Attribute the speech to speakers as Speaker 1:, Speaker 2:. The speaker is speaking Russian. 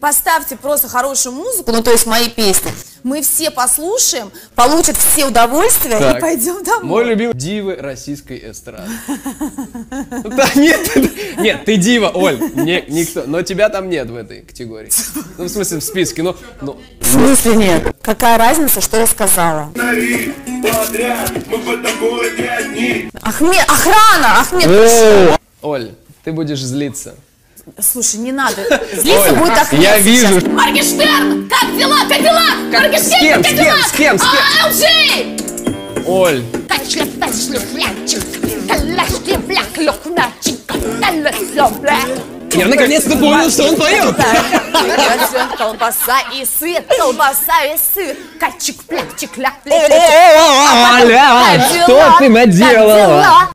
Speaker 1: Поставьте просто хорошую музыку, ну то есть мои песни. Мы все послушаем, получат все удовольствие
Speaker 2: Так.
Speaker 1: и пойдем домой.
Speaker 2: Мой любимый дивы российской эстрады. Да нет, нет, ты дива, Оль, никто, но тебя там нет в этой категории. Ну, в смысле, в списке, ну,
Speaker 1: В смысле нет? Какая разница, что я сказала? Ахмед, охрана, Ахмед?
Speaker 2: Оль, ты будешь злиться.
Speaker 1: Слушай, не надо. Злиться будет Ахмед
Speaker 2: я вижу.
Speaker 3: Моргенштерн, как дела, как дела? Моргенштерн,
Speaker 2: с кем,
Speaker 3: как
Speaker 2: с кем,
Speaker 3: дела?
Speaker 2: с кем, с кем?
Speaker 3: А, LG!
Speaker 2: Оль, я наконец-то понял, что он поет.
Speaker 1: Колбаса и сыр, колбаса и сыр. Качик, плячик, ляк,
Speaker 2: Оля, что ты наделала?